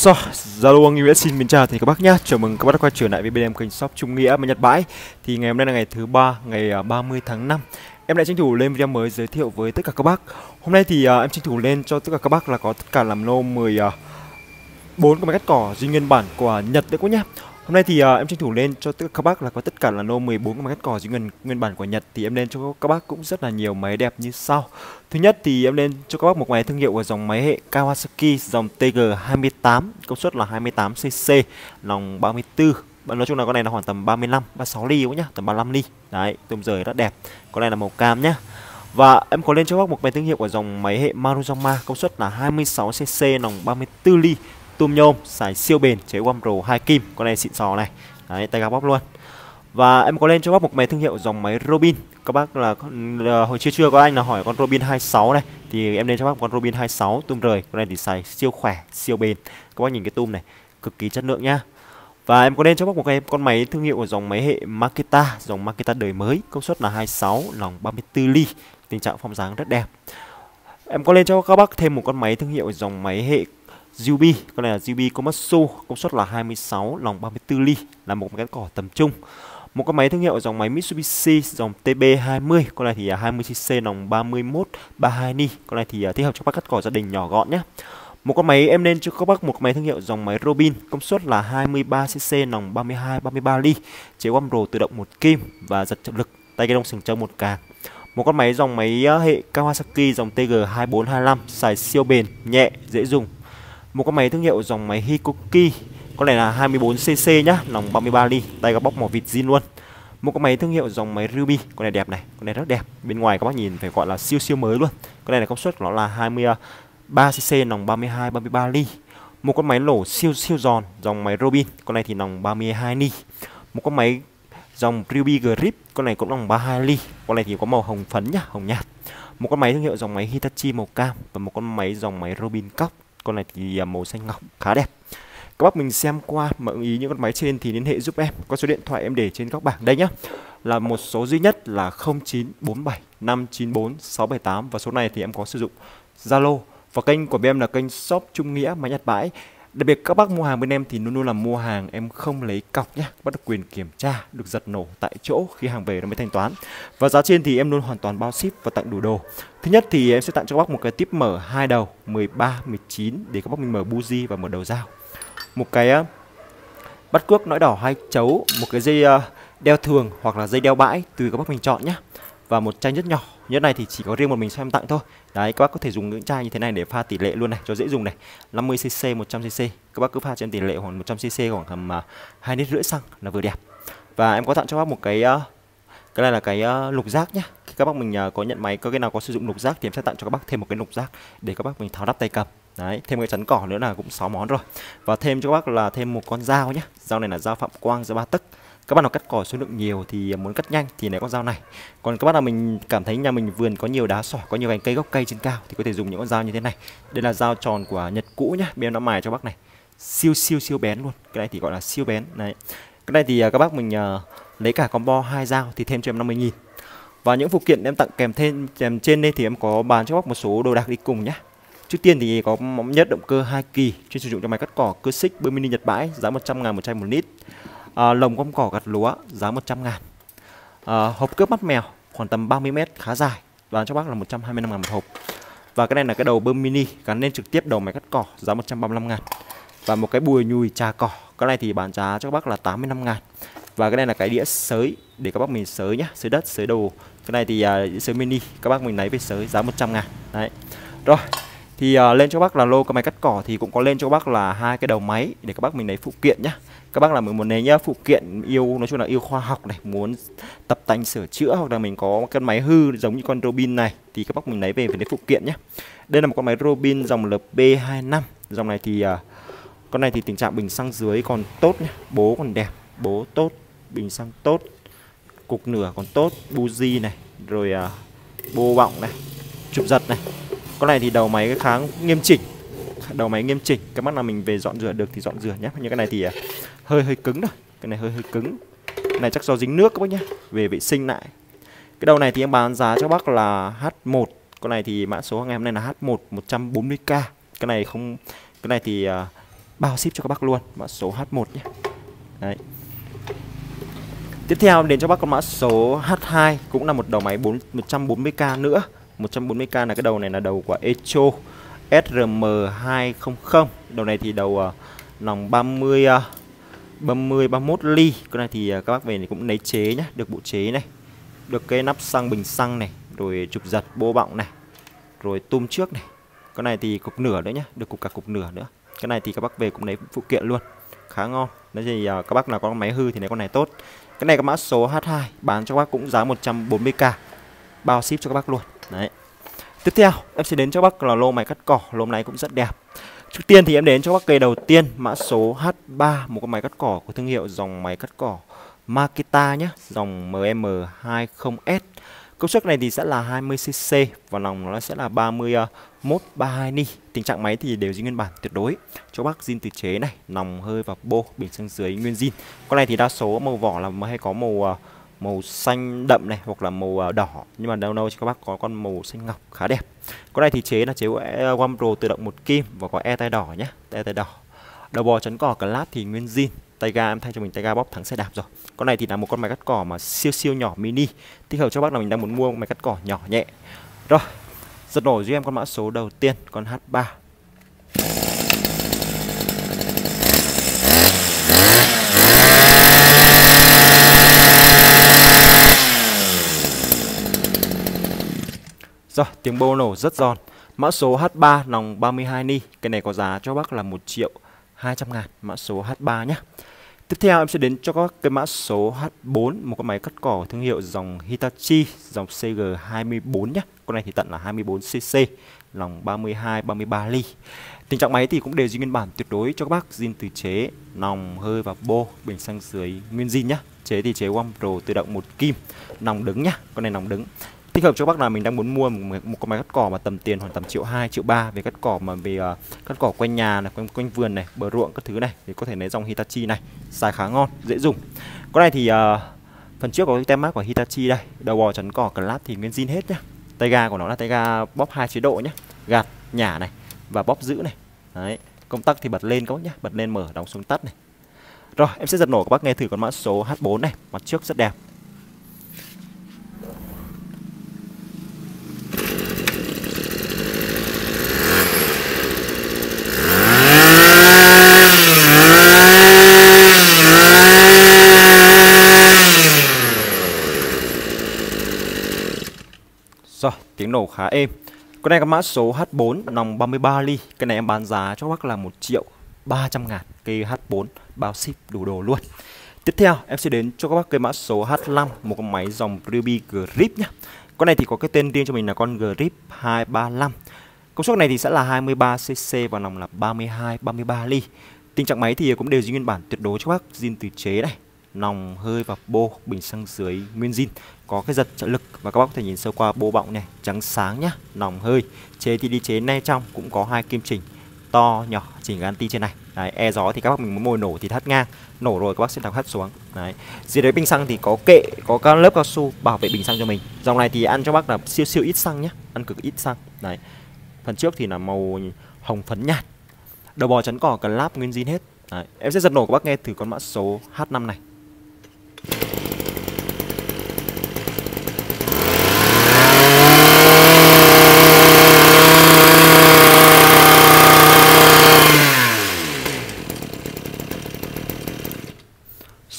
So, Zalo Anh Nguyễn xin mình chào thì các bác nhé. Chào mừng các bác đã quay trở lại với bên em kênh shop Trung Nghĩa và Nhật Bãi. Thì ngày hôm nay là ngày thứ ba ngày à, 30 tháng 5 Em lại tranh thủ lên video mới giới thiệu với tất cả các bác. Hôm nay thì uh, em tranh thủ lên cho tất cả các bác là có tất cả làm lô 10 uh, à, cái máy cắt cỏ duy nguyên bản của Nhật đấy các nhé. Hôm nay thì uh, em tranh thủ lên cho tất cả các bác là có tất cả là lô 14 cái máy cắt cỏ dưới nguyên nguyên bản của Nhật thì em lên cho các bác cũng rất là nhiều máy đẹp như sau. Thứ nhất thì em lên cho các bác một máy thương hiệu của dòng máy hệ Kawasaki dòng TG28 công suất là 28cc, lòng 34 nói chung là con này là khoảng tầm 35 36 ly nhá? Tầm 35 ly. Đấy tôm rời rất đẹp. Con này là màu cam nhá. Và em có lên cho các bác một máy thương hiệu của dòng máy hệ Maruzama công suất là 26cc nòng 34 ly tôm nhôm, xài siêu bền, chế quam rồ hai kim, con này xịn sò này. Đấy, tay gác bóc luôn. Và em có lên cho bác một máy thương hiệu dòng máy Robin. Các bác là ờ, hồi chưa chưa có anh là hỏi con Robin 26 này. Thì em lên cho bác một con Robin 26 tum rời. Con này thì xài siêu khỏe, siêu bền. Các bác nhìn cái tum này, cực kỳ chất lượng nhá. Và em có lên cho bác một cái con máy thương hiệu của dòng máy hệ Makita, dòng Makita đời mới. Công suất là 26 lòng 34 ly. Tình trạng phong dáng rất đẹp. Em có lên cho các bác thêm một con máy thương hiệu dòng máy hệ Zubi, con này là Zubi Komatsu, công suất là 26, lòng 34 ly, là một cái cỏ tầm trung. Một con máy thương hiệu dòng máy Mitsubishi dòng TB20, con này thì à, 20cc lòng 31 32 ni, con này thì à, thích hợp cho các cắt cỏ gia đình nhỏ gọn nhé. Một con máy em nên cho các bác một con máy thương hiệu dòng máy Robin, công suất là 23cc nòng 32 33 ly, chế quăm rồ tự động một kim và giật trợ lực, tay cái đông sừng trâu một càng. Một con máy dòng máy à, hệ Kawasaki dòng TG2425 xài siêu bền, nhẹ, dễ dùng, một con máy thương hiệu dòng máy Hikoki Con này là 24cc nhá, Nòng 33 ly, Tay có bóc màu vịt zin luôn. Một con máy thương hiệu dòng máy Ruby, Con này đẹp này, Con này rất đẹp. Bên ngoài các bác nhìn phải gọi là siêu siêu mới luôn. Con này là công suất của nó là 23cc nòng 32 33 ly. Một con máy nổ siêu siêu giòn, Dòng máy Robin, Con này thì nòng 32 ly. Một con máy dòng Ruby Grip, Con này cũng nòng 32 ly. Con này thì có màu hồng phấn nhá, Hồng nhạt. Một con máy thương hiệu dòng máy Hitachi màu cam Và một con máy dòng máy Robin Cup con này thì à, màu xanh ngọc, khá đẹp. Các bác mình xem qua mọi ý những con máy trên thì liên hệ giúp em. Có số điện thoại em để trên góc bảng đây nhá. Là một số duy nhất là 0947 594 678 và số này thì em có sử dụng Zalo. Và kênh của em là kênh shop Trung Nghĩa máy nhặt bãi. Đặc biệt các bác mua hàng bên em thì luôn luôn là mua hàng em không lấy cọc nhé Bắt được quyền kiểm tra, được giật nổ tại chỗ khi hàng về nó mới thanh toán. Và giá trên thì em luôn hoàn toàn bao ship và tặng đủ đồ. Thứ nhất thì em sẽ tặng cho các bác một cái tip mở hai đầu 13, 19 để các bác mình mở buji và mở đầu dao Một cái à, bắt cước nõi đỏ hai chấu Một cái dây à, đeo thường hoặc là dây đeo bãi tùy các bác mình chọn nhé và một chai nhất nhỏ. Nhất này thì chỉ có riêng một mình xem tặng thôi. Đấy các bác có thể dùng những chai như thế này để pha tỷ lệ luôn này cho dễ dùng này. 50cc 100cc Các bác cứ pha trên tỷ lệ khoảng 100cc khoảng tầm à, hai lít rưỡi xăng là vừa đẹp. Và em có tặng cho bác một cái uh, cái này là cái uh, lục giác nhá. Khi các bác mình uh, có nhận máy có cái nào có sử dụng lục giác thì em sẽ tặng cho các bác thêm một cái lục giác để các bác mình tháo đắp tay cầm. Đấy thêm cái chắn cỏ nữa là cũng 6 món rồi. Và thêm cho các bác là thêm một con dao nhá. Dao này là dao phạm quang dao ba tấc các bác nào cắt cỏ số lượng nhiều thì muốn cắt nhanh thì lấy con dao này. Còn các bác nào mình cảm thấy nhà mình vườn có nhiều đá sỏi có nhiều cành cây gốc cây trên cao thì có thể dùng những con dao như thế này. Đây là dao tròn của nhật cũ nhá bên nó mài cho bác này. Siêu siêu siêu bén luôn. Cái này thì gọi là siêu bén. Đấy. Cái này thì à, các bác mình uh, lấy cả combo hai dao thì thêm cho em 50 nghìn. Và những phụ kiện em tặng kèm thêm kèm trên đây thì em có bán cho bác một số đồ đạc đi cùng nhé Trước tiên thì có móng nhất động cơ 2 kỳ chuyên sử dụng cho máy cắt cỏ cưa xích bơm mini Nhật bãi giá 100 ngàn một chai một lít à, lồng gom cỏ gặt lúa giá 100 ngàn. À, hộp cướp mắt mèo khoảng tầm 30 mét khá dài. Bán cho bác là 125 ngàn một hộp. Và cái này là cái đầu bơm mini gắn lên trực tiếp đầu máy cắt cỏ giá 135 ngàn. Và một cái bùi nhùi trà cỏ cái này thì bán giá cho các bác là 85 ngàn. Và cái này là cái đĩa sới để các bác mình sới nhá sới đất sới đồ. Cái này thì uh, sới mini các bác mình lấy về sới giá 100 ngàn. Đấy. Rồi thì uh, lên cho bác là lô cái máy cắt cỏ thì cũng có lên cho bác là hai cái đầu máy để các bác mình lấy phụ kiện nhá. Các bác là muốn lấy nhá phụ kiện yêu nói chung là yêu khoa học này muốn tập tành sửa chữa hoặc là mình có cái máy hư giống như con Robin này thì các bác mình lấy về phải lấy phụ kiện nhé đây là một con máy Robin dòng LP25 dòng này thì uh, con này thì tình trạng bình xăng dưới còn tốt nhé bố còn đẹp bố tốt bình xăng tốt cục nửa còn tốt buji này rồi uh, bô bọng này chụp giật này con này thì đầu máy khá nghiêm chỉnh. Đầu máy nghiêm chỉnh cái mắt nào mình về dọn rửa được thì dọn rửa nhé nhưng cái này thì à, hơi hơi cứng rồi cái này hơi hơi cứng. Cái này chắc do dính nước các bác nhé về vệ sinh lại. Cái đầu này thì em bán giá cho bác là H1 con này thì mã số ngày hôm nay là H1 140k cái này không cái này thì uh, bao ship cho các bác luôn. Mã số H1 nhé đấy. Tiếp theo đến cho bác con mã số H2 cũng là một đầu máy 4 140k nữa. 140k là cái đầu này là đầu của Echo SRM200 đầu này thì đầu uh, nòng 30 uh, 30 31 ly. Cái này thì uh, các bác về thì cũng lấy chế nhá được bộ chế này được cái nắp xăng bình xăng này rồi chụp giật bô bọng này rồi tum trước này. Cái này thì cục nửa nữa nhá được cục cả cục nửa nữa. Cái này thì các bác về cũng lấy phụ kiện luôn khá ngon. Nói gì uh, ờ, các bác nào có máy hư thì lấy con này tốt. Cái này có mã số H2 bán cho các bác cũng giá 140k bao ship cho các bác luôn đấy. Tiếp theo em sẽ đến cho bác là lô máy cắt cỏ, lô này cũng rất đẹp. Trước tiên thì em đến cho bác cây đầu tiên, mã số H3 một con máy cắt cỏ của thương hiệu dòng máy cắt cỏ Makita nhé, dòng MM20S công suất này thì sẽ là 20cc và lòng nó sẽ là 31 32 ni. Tình trạng máy thì đều giữ nguyên bản, tuyệt đối. Cho bác zin tự chế này, nòng hơi và bô, bình xăng dưới nguyên zin. Con này thì đa số màu vỏ là hay có màu ờ, màu xanh đậm này hoặc là màu à, đỏ. Nhưng mà đâu đâu các bác có con màu xanh ngọc khá đẹp. Con này thì chế là chế của One Pro tự động một kim và có e tay đỏ nhé e tay đỏ. Đầu bò chấn cỏ lát thì nguyên zin. Tay ga em thay cho mình tay ga bóp thắng xe đạp rồi. Con này thì là một con máy cắt cỏ mà siêu siêu nhỏ, mini. Thích hợp cho bác là mình đang muốn mua máy cắt cỏ nhỏ nhẹ. Rồi, giật nổi giúp em con mã số đầu tiên, con H3 Rồi, tiếng bô nổ rất giòn. Mã số H3 nòng 32 ni. Cái này có giá cho bác là 1 triệu 200 ngàn. Mã số H3 nhé. Tiếp theo em sẽ đến cho các cái mã số H4 một con máy cắt cỏ thương hiệu dòng Hitachi dòng CG24 nhé. Con này thì tận là 24cc, lòng 32 33 ly. Tình trạng máy thì cũng đều zin nguyên bản tuyệt đối cho các bác zin từ chế, nòng hơi và bô, bình xăng dưới nguyên zin nhá. Chế thì chế One Pro tự động một kim, nòng đứng nhá. Con này nòng đứng thích hợp cho bác nào mình đang muốn mua một, một con máy cắt cỏ mà tầm tiền khoảng tầm triệu 2 triệu 3 về cắt cỏ mà về uh, cắt cỏ quanh nhà này quanh quanh vườn này bờ ruộng các thứ này thì có thể lấy dòng Hitachi này xài khá ngon dễ dùng. Con này thì uh, phần trước có cái tem mát của Hitachi đây đầu bò chắn cỏ cần lát thì nguyên zin hết nhá. Tay ga của nó là tay ga bóp hai chế độ nhé gạt nhả này và bóp giữ này. Đấy công tắc thì bật lên các bác nhé bật lên mở đóng xuống tắt này. Rồi em sẽ giật nổ các bác nghe thử con mã số H4 này mặt trước rất đẹp. Rồi, tiếng nổ khá êm. Con này có mã số H4 nòng 33 ly. Cái này em bán giá cho các bác là 1 triệu 300 ngàn. Cây H4 bao ship đủ đồ luôn. Tiếp theo em sẽ đến cho các bác cây mã số H5 một con máy dòng Ruby Grip nhé. Con này thì có cái tên riêng cho mình là con Grip 235. Công suất này thì sẽ là 23cc và nòng là 32 33 ly. Tình trạng máy thì cũng đều giữ nguyên bản tuyệt đối cho các bác, zin từ chế này, nòng hơi và bô bình xăng dưới nguyên zin. Có cái giật trợ lực và các bác có thể nhìn sơ qua bô bọng này trắng sáng nhá nòng hơi. Chế thì đi chế nay trong cũng có hai kim chỉnh to nhỏ chỉnh anti trên này. Đấy, e gió thì các bác mình muốn mồi nổ thì thắt ngang. Nổ rồi các bác sẽ đọc hắt xuống. Đấy. Dưới đấy bình xăng thì có kệ có các lớp cao su bảo vệ bình xăng cho mình. Dòng này thì ăn cho bác là siêu siêu ít xăng nhá ăn cực ít xăng. Đấy. Phần trước thì là màu hồng phấn nhạt. Đầu bò chắn cỏ cần láp nguyên zin hết. Đấy. em sẽ giật nổ các bác nghe thử con mã số H5 này.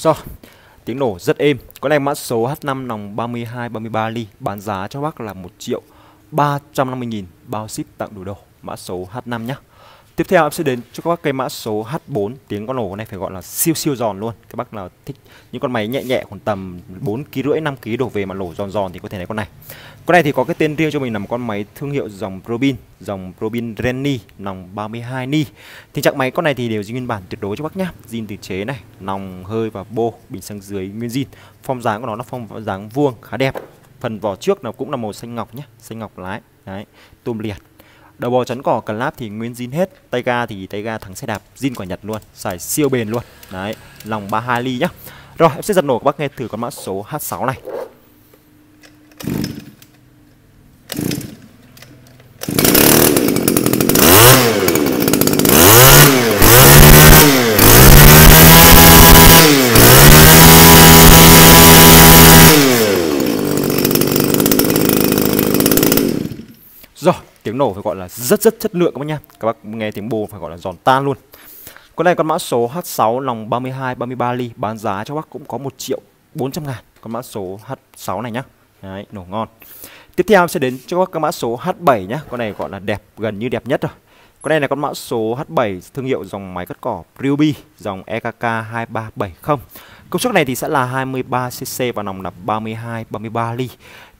So, tiếng nổ rất êm. Con này mã số H5 nòng 32 33 ly, bán giá cho bác là 1 triệu 350 nghìn bao ship tặng đủ đồ. Mã số H5 nhé. Tiếp theo em sẽ đến cho các bác cây mã số H4 Tiếng con nổ này phải gọi là siêu siêu giòn luôn. Các bác nào thích những con máy nhẹ nhẹ khoảng tầm 4 kg rưỡi 5 kg đổ về mà nổ giòn giòn thì có thể lấy con này. Con này thì có cái tên riêng cho mình là một con máy thương hiệu dòng Probin Dòng Probin Renny nòng 32 ni. Tình trạng máy con này thì đều nguyên bản tuyệt đối cho bác nhá. Zin từ chế này, nòng hơi và bô, bình xăng dưới nguyên zin. Form dáng của nó là form dáng vuông khá đẹp. Phần vỏ trước nó cũng là màu xanh ngọc nhé Xanh ngọc lái Đấy, tôm liệt. Đầu bò chắn cỏ cần láp thì nguyên zin hết, tay ga thì tay ga thắng xe đạp, zin quả Nhật luôn, xài siêu bền luôn. Đấy, lòng 32 ly nhá. Rồi, em sẽ giật nổ các bác nghe thử con mã số H6 này. Rồi, tiếng nổ phải gọi là rất rất chất lượng các bác nhá. Các bác nghe tiếng bồ phải gọi là giòn tan luôn. Con này con mã số H6 lòng 32 33 ly bán giá cho bác cũng có 1 triệu 400 ngàn. Con mã số H6 này nhá. Đấy, nổ ngon. Tiếp theo sẽ đến cho các mã số H7 nhá. Con này gọi là đẹp gần như đẹp nhất rồi. Con này là con mã số H7 thương hiệu dòng máy cắt cỏ Ryobi dòng EKK 2370 công suất này thì sẽ là 23cc và nòng là 32 33 ly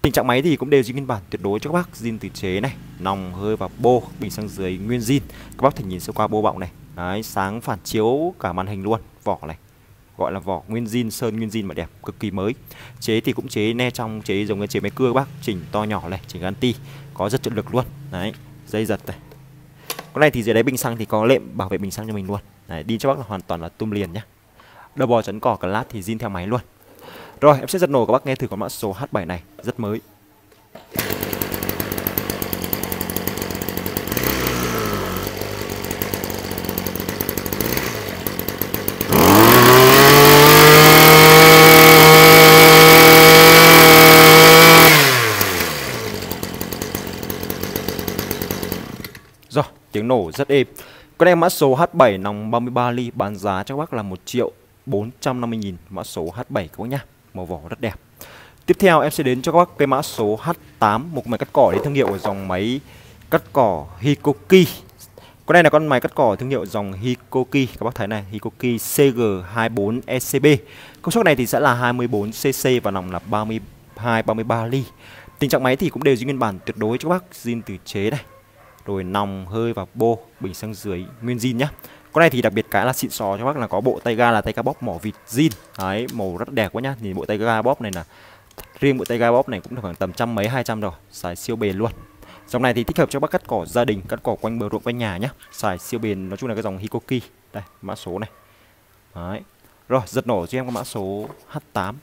tình trạng máy thì cũng đều zin nguyên bản tuyệt đối cho các bác. Zin tự chế này nòng hơi và bô bình xăng dưới nguyên zin. Các bác thể nhìn sơ qua bô bọng này. Đấy sáng phản chiếu cả màn hình luôn. Vỏ này gọi là vỏ nguyên zin sơn nguyên zin mà đẹp cực kỳ mới. Chế thì cũng chế ne trong chế giống như chế máy cưa các bác. Chỉnh to nhỏ này chỉnh anti có rất chất lực luôn. Đấy dây giật này. Con này thì dưới đáy bình xăng thì có lệm bảo vệ bình xăng cho mình luôn. Đấy, đi cho bác là hoàn toàn là tum liền nhá. Đầu bò chấn cỏ cả lát thì zin theo máy luôn rồi em sẽ giật nổ các bác nghe thử con mã số H7 này rất mới Rồi, tiếng nổ rất êm. Con em mã số H7 nòng 33 ly bán giá cho bác là 1 triệu 450 nghìn mã số H7 các bác nhá. Màu vỏ rất đẹp. Tiếp theo em sẽ đến cho các bác cái mã số H8 một máy cắt cỏ đến thương hiệu của dòng máy cắt cỏ Hikoki. Con này là con máy cắt cỏ thương hiệu dòng Hikoki các bác thấy này, Hikoki CG24 ECB. Công suất này thì sẽ là 24cc và nòng là 32 33 ly. Tình trạng máy thì cũng đều giữ nguyên bản tuyệt đối cho các bác, zin từ chế này rồi nòng hơi và bô bình xăng dưới nguyên zin nhá con này thì đặc biệt cái là xịn sò cho bác là có bộ tay ga là tay ga bóp mỏ vịt zin. Đấy, màu rất đẹp quá nhá. Nhìn bộ tay ga bóp này là, riêng bộ tay ga bóp này cũng khoảng tầm trăm mấy, hai trăm rồi. Xài siêu bền luôn. Dòng này thì thích hợp cho bác cắt cỏ gia đình, cắt cỏ quanh bờ ruộng quanh nhà nhá. Xài siêu bền, nói chung là cái dòng hikoki. Đây, mã số này. Đấy. Rồi, giật nổ cho em có mã số h8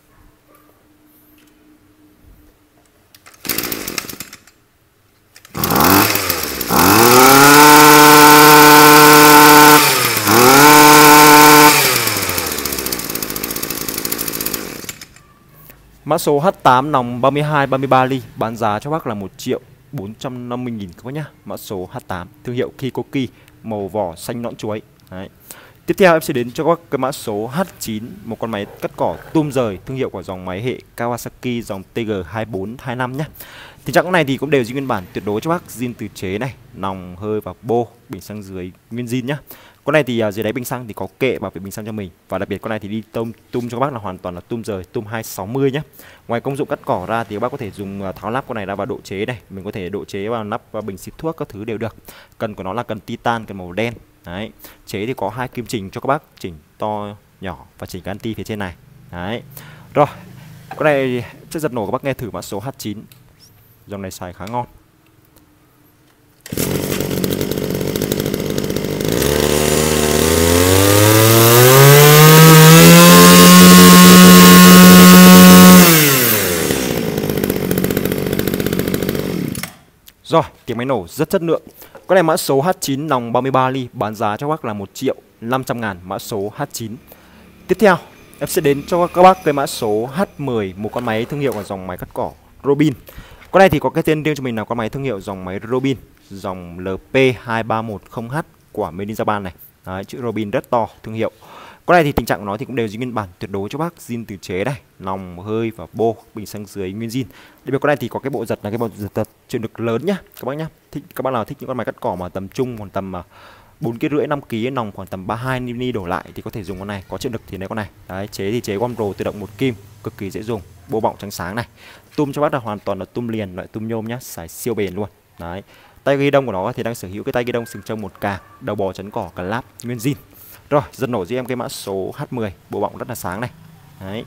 Mã số H8 nòng 32 33 ly bán giá cho bác là 1 triệu 450 nghìn các bác nhá. Mã số H8 thương hiệu Kikoki màu vỏ xanh nõn chuối. Đấy. Tiếp theo em sẽ đến cho các bác cái mã số H9 một con máy cắt cỏ tum rời thương hiệu của dòng máy hệ Kawasaki dòng TG2425 nhá. Tình trạng này thì cũng đều giữ nguyên bản tuyệt đối cho bác zin từ chế này, nòng hơi và bô, bình xăng dưới nguyên zin nhá. Con này thì uh, dưới đáy bình xăng thì có kệ bảo vệ bình xăng cho mình và đặc biệt con này thì đi tôm tum cho các bác là hoàn toàn là tum rời, tum 260 nhé. Ngoài công dụng cắt cỏ ra thì các bác có thể dùng uh, tháo lắp con này ra vào độ chế này, mình có thể độ chế vào nắp và bình xịt thuốc các thứ đều được. Cần của nó là cần titan, cần màu đen. Đấy. Chế thì có hai kim chỉnh cho các bác, chỉnh to, nhỏ và chỉnh cái anti phía trên này. Đấy. Rồi, con này chất giật nổ các bác nghe thử mã số H9. Dòng này xài khá ngon. Rồi, tiếng máy nổ rất chất lượng. Con này mã số H9 nòng 33 ly bán giá cho các bác là 1 triệu 500 ngàn mã số H9. Tiếp theo, em sẽ đến cho các bác cái mã số H10 một con máy thương hiệu của dòng máy cắt cỏ Robin. Con này thì có cái tên riêng cho mình là con máy thương hiệu dòng máy Robin, dòng LP2310H của Made Japan này. Đấy, chữ Robin rất to, thương hiệu. Con này thì tình trạng của nó thì cũng đều giữ nguyên bản tuyệt đối cho bác zin từ chế đây, nòng hơi và bô bình xăng dưới nguyên zin. Đặc biệt con này thì có cái bộ giật là cái bộ giật, giật chịu lực lớn nhá, các bác nhá. Thích các bác nào thích những con máy cắt cỏ mà tầm trung còn tầm à, bốn kg rưỡi năm kg nòng khoảng tầm 32 ni đổ lại thì có thể dùng con này, có chịu lực thì lấy con này. Đấy, chế thì chế one rồ tự động một kim, cực kỳ dễ dùng, bộ bọng trắng sáng này. Tum cho bác là hoàn toàn là tum liền loại tum nhôm nhá, xài siêu bền luôn. Đấy. Tay ghi đông của nó thì đang sở hữu cái tay ghi đông sừng trông một càng, đầu bò chấn cỏ cả láp nguyên zin. Rồi, dần nổ cho em cái mã số H10 Bộ bọng rất là sáng này. Đấy.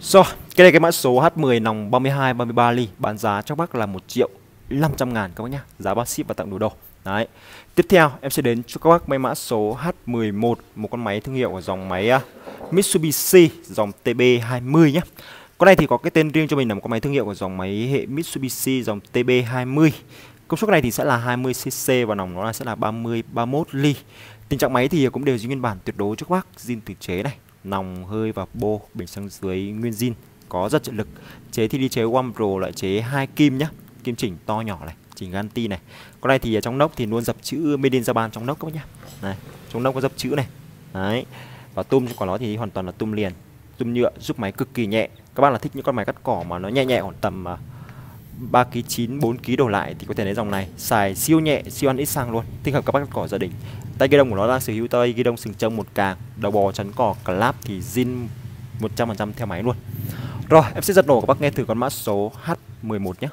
Rồi, cái này cái mã số H10 nòng 32 33 ly bán giá cho bác là 1 triệu 500 ngàn các bác nhá, giá bao ship và tặng đủ đồ. Đấy. Tiếp theo em sẽ đến cho các bác máy mã số H11 một con máy thương hiệu của dòng máy uh, Mitsubishi dòng TB20 nhé. Con này thì có cái tên riêng cho mình là một con máy thương hiệu của dòng máy hệ Mitsubishi dòng TB20 Công suất này thì sẽ là 20cc và nòng nó là sẽ là 30 31 ly. Tình trạng máy thì cũng đều giữ nguyên bản tuyệt đối cho các bác, zin tự chế này, nòng hơi và bô, bình xăng dưới nguyên zin, có rất trợ lực. Chế thì đi chế One Pro lại chế hai kim nhá, kim chỉnh to nhỏ này, chỉnh ganti này. Con này thì ở trong nóc thì luôn dập chữ Made in Japan trong nóc các bác nhá. Này, trong nóc có dập chữ này. Đấy. Và tum của nó thì hoàn toàn là tum liền, tum nhựa giúp máy cực kỳ nhẹ. Các bác là thích những con máy cắt cỏ mà nó nhẹ nhẹ khoảng tầm à, ba 3 kg 9, 4 kg đổ lại thì có thể lấy dòng này xài siêu nhẹ, siêu ăn ít xăng luôn, thích hợp các bác cắt cỏ gia đình. Tay ghi đông của nó đang sở hữu tay ghi đông sừng trông một càng, đầu bò chắn cỏ clap thì zin 100% theo máy luôn. Rồi, em sẽ giật nổ các bác nghe thử con mã số H11 nhé.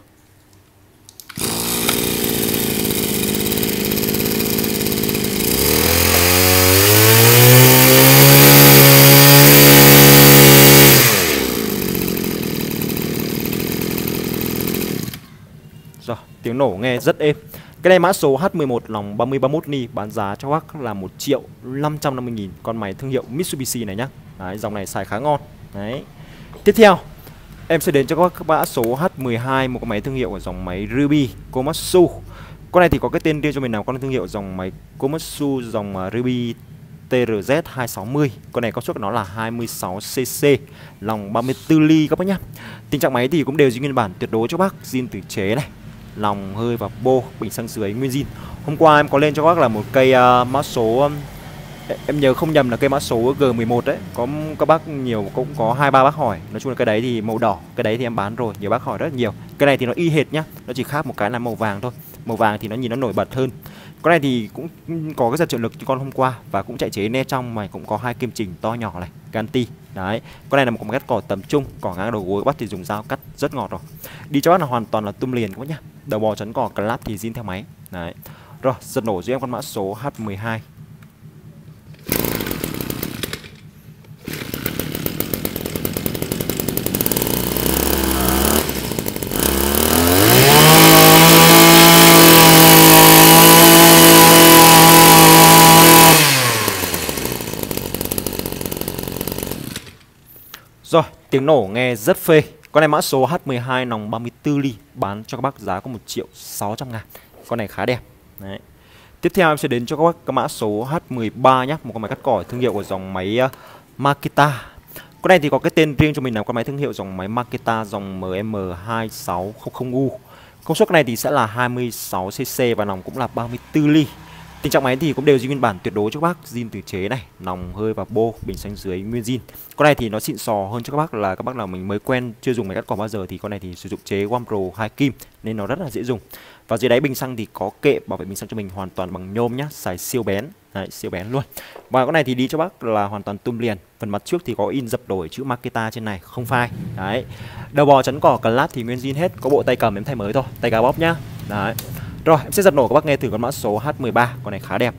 Rồi, tiếng nổ nghe rất êm. Cái này mã số H11 lòng 3031 ni bán giá cho bác là 1 triệu 550 nghìn con máy thương hiệu Mitsubishi này nhá. Đấy, dòng này xài khá ngon. Đấy. Tiếp theo, em sẽ đến cho các bác mã số H12 một con máy thương hiệu của dòng máy Ruby Komatsu. Con này thì có cái tên riêng cho mình nào con thương hiệu dòng máy Komatsu dòng Ruby TRZ 260 Con này công suất của nó là 26cc Lòng 34 ly các bác nhá Tình trạng máy thì cũng đều giữ nguyên bản tuyệt đối cho bác zin tự chế này Lòng hơi và bô Bình xăng dưới nguyên zin. Hôm qua em có lên cho bác là một cây uh, mã số um, Em nhớ không nhầm là cây mã số G11 đấy Có các bác nhiều cũng có hai ba bác hỏi. Nói chung là cái đấy thì màu đỏ Cái đấy thì em bán rồi Nhiều bác hỏi rất nhiều. Cái này thì nó y hệt nhá Nó chỉ khác một cái là màu vàng thôi. Màu vàng thì nó nhìn nó nổi bật hơn. Con này thì cũng có cái giật trợ lực như con hôm qua và cũng chạy chế ne trong mà cũng có hai kim chỉnh to nhỏ này ganti đấy, con này là một con cắt cỏ tầm trung, cỏ ngang đầu gối, bắt thì dùng dao cắt, rất ngọt rồi. Đi cho bắt là hoàn toàn là tum liền các bác nhá. Đầu bò chấn cỏ clap thì zin theo máy. Đấy. Rồi, giật nổ giúp em con mã số H12 Rồi, tiếng nổ nghe rất phê. Con này mã số H12 nòng 34 ly bán cho các bác giá có 1 triệu 600 ngàn. Con này khá đẹp. Đấy. Tiếp theo em sẽ đến cho các bác cái mã số H13 nhé, một con máy cắt cỏ thương hiệu của dòng máy uh, Makita. Con này thì có cái tên riêng cho mình là con máy thương hiệu dòng máy Makita dòng MM2600U. Công suất này thì sẽ là 26cc và nòng cũng là 34 ly. Tình trạng máy thì cũng đều nguyên bản tuyệt đối cho các bác zin từ chế này, nòng hơi và bô, bình xanh dưới nguyên zin. Con này thì nó xịn sò hơn cho các bác là các bác nào mình mới quen chưa dùng máy cắt cỏ bao giờ thì con này thì sử dụng chế One Pro 2 kim nên nó rất là dễ dùng. Và dưới đáy bình xăng thì có kệ bảo vệ bình xăng cho mình hoàn toàn bằng nhôm nhá, xài siêu bén, Đấy, siêu bén luôn. Và con này thì đi cho bác là hoàn toàn tum liền. Phần mặt trước thì có in dập đổi chữ Makita trên này, không phai. Đấy. Đầu bò chắn cỏ cần lát thì nguyên zin hết, có bộ tay cầm em thay mới thôi, tay cá bóp nhá. Đấy. Rồi, em sẽ giật nổ các bác nghe thử con mã số H13, con này khá đẹp.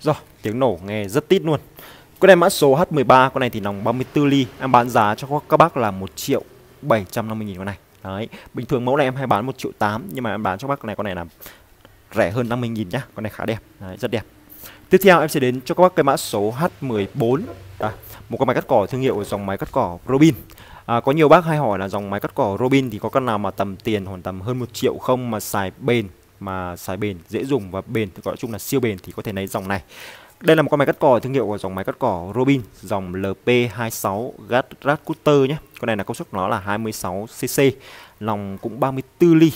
Rồi, tiếng nổ nghe rất tít luôn. Con này mã số H13, con này thì nòng 34 ly, em bán giá cho các bác là 1 triệu 750 nghìn con này. Đấy, bình thường mẫu này em hay bán 1 triệu 8 nhưng mà em bán cho bác này con này là rẻ hơn 50 nghìn nhá. Con này khá đẹp, Đấy, rất đẹp. Tiếp theo em sẽ đến cho các bác cái mã số H14. À, một con máy cắt cỏ thương hiệu dòng máy cắt cỏ Robin. À, có nhiều bác hay hỏi là dòng máy cắt cỏ Robin thì có con nào mà tầm tiền khoảng tầm hơn 1 triệu không mà xài bền mà xài bền dễ dùng và bền thì gọi chung là siêu bền thì có thể lấy dòng này đây là một con máy cắt cỏ thương hiệu của dòng máy cắt cỏ Robin dòng LP26 Gas Cutter nhé. Con này là công suất nó là 26cc, lòng cũng 34 ly.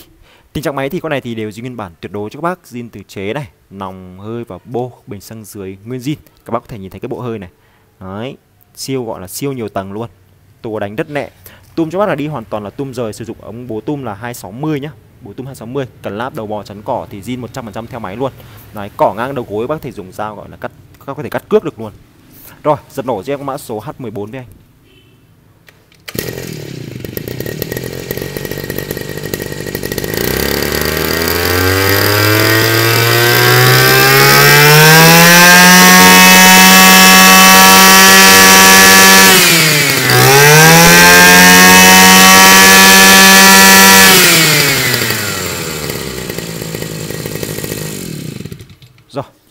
Tình trạng máy thì con này thì đều giữ nguyên bản tuyệt đối cho các bác, zin từ chế này, nòng hơi và bô bình xăng dưới nguyên zin. Các bác có thể nhìn thấy cái bộ hơi này. Đấy, siêu gọi là siêu nhiều tầng luôn. Tua đánh rất nẹ. Tum cho bác là đi hoàn toàn là tum rời sử dụng ống bố tum là 260 nhá bố tum 260 cần láp đầu bò chắn cỏ thì zin 100% theo máy luôn. Đấy cỏ ngang đầu gối bác thể dùng dao, gọi là cắt các có thể cắt cước được luôn. Rồi, giật nổ cho em mã số H14 với anh.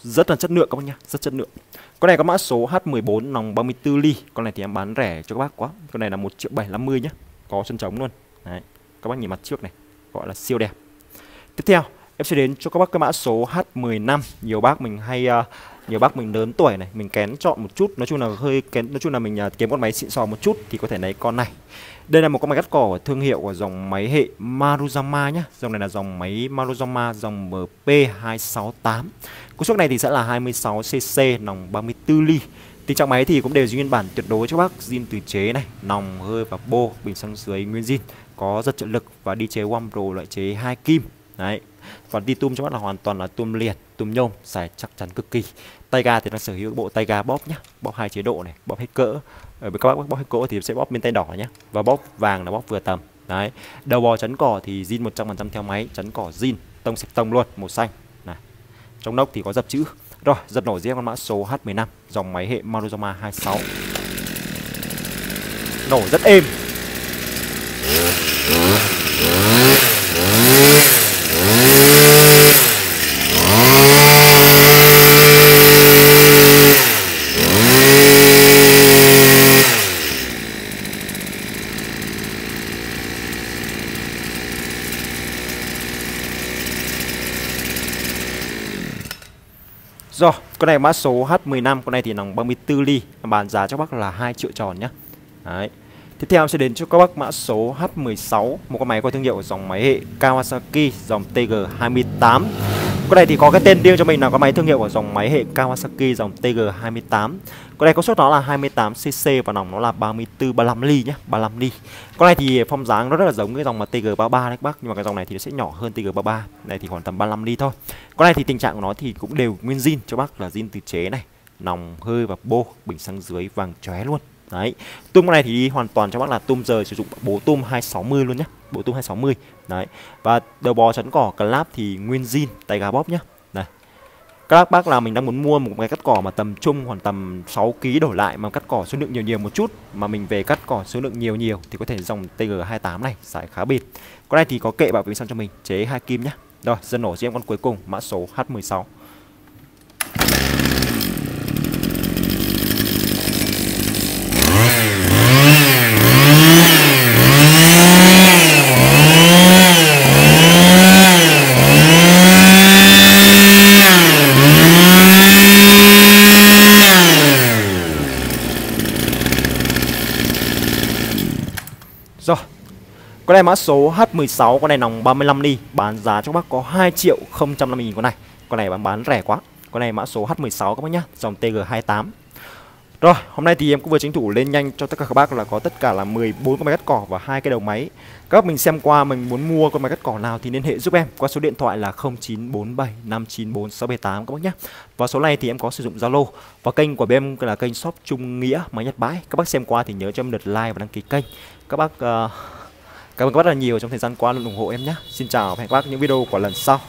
Rất là chất lượng các bác nhá rất chất lượng. Con này có mã số H14 nòng 34 ly con này thì em bán rẻ cho các bác quá. Con này là một triệu bảy mươi nhá có chân trống luôn. Đấy các bác nhìn mặt trước này gọi là siêu đẹp. Tiếp theo em sẽ đến cho các bác cái mã số H15 nhiều bác mình hay uh, nhiều bác mình lớn tuổi này mình kén chọn một chút. Nói chung là hơi kén nói chung là mình uh, kiếm con máy xịn sò một chút thì có thể lấy con này. Đây là một con máy cắt cỏ thương hiệu của dòng máy hệ Maruzama nhá. Dòng này là dòng máy Maruzama dòng MP268 công suất này thì sẽ là 26cc nòng 34 ly. Tình trạng máy thì cũng đều nguyên bản tuyệt đối cho bác. Zin từ chế này, nòng hơi và bô, bình xăng dưới nguyên zin. Có rất trợ lực và đi chế One Pro loại chế hai kim. Đấy. Còn đi tum cho bác là hoàn toàn là tum liền, tum nhôm, xài chắc chắn cực kỳ. Tay ga thì đang sở hữu bộ tay ga bóp nhá, bóp hai chế độ này, bóp hết cỡ. Ở với các bác bóp hết cỡ thì sẽ bóp bên tay đỏ nhá, và bóp vàng là bóp vừa tầm. Đấy. Đầu bò chấn cỏ thì zin 100% theo máy chấn cỏ zin, tông sạch tông luôn, màu xanh trong nóc thì có dập chữ. Rồi dập nổ riêng con mã số H15 dòng máy hệ Maruzama 26 nổ rất êm. Rồi, con này mã số H15, con này thì nòng 34 ly, bán giá cho bác là 2 triệu tròn nhá. Đấy. Tiếp theo sẽ đến cho các bác mã số H16, một con máy có thương hiệu dòng máy hệ Kawasaki dòng TG28. Con này thì có cái tên riêng cho mình là cái máy thương hiệu của dòng máy hệ Kawasaki dòng TG28. Con này công suất nó là 28cc và nòng nó là 34 35 ly nhé, 35 ly. Con này thì phong dáng nó rất là giống cái dòng mà TG33 đấy các bác, nhưng mà cái dòng này thì nó sẽ nhỏ hơn TG33. Này thì khoảng tầm 35 ly thôi. Con này thì tình trạng của nó thì cũng đều nguyên zin cho bác là zin từ chế này, nòng hơi và bô, bình xăng dưới vàng chóe luôn. Đấy. Tum con này thì đi hoàn toàn cho bác là tum rời sử dụng bố tum 260 luôn nhé. Bộ tum 260. Đấy. Và đầu bò chắn cỏ clap thì nguyên zin tay gà bóp nhá. Này. Các bác là mình đang muốn mua một cái cắt cỏ mà tầm trung khoảng tầm 6 kg đổi lại mà cắt cỏ số lượng nhiều nhiều một chút mà mình về cắt cỏ số lượng nhiều nhiều thì có thể dòng TG28 này giải khá bền. Con này thì có kệ bảo vệ xăng cho mình, chế hai kim nhá. Rồi, dân nổ em con cuối cùng mã số H16. Rồi con này mã số H16 Con này nòng 35 ly Bán giá cho các bác có 2 triệu 050 nghìn con này. Con này bán bán rẻ quá. Con này mã số H16 các bác nhá. Dòng TG28 Rồi hôm nay thì em cũng vừa chính thủ lên nhanh cho tất cả các bác là có tất cả là 14 con máy cắt cỏ và hai cái đầu máy. Các bác mình xem qua mình muốn mua con máy cắt cỏ nào thì liên hệ giúp em Qua số điện thoại là 0947 594 678 các bác nhé Và số này thì em có sử dụng Zalo Và kênh của bên em là kênh shop Trung Nghĩa Máy Nhật Bãi. Các bác xem qua thì nhớ cho em lượt like và đăng ký kênh. Các bác uh, cảm ơn các bác rất là nhiều trong thời gian qua luôn ủng hộ em nhé. Xin chào và hẹn gặp các bác những video của lần sau.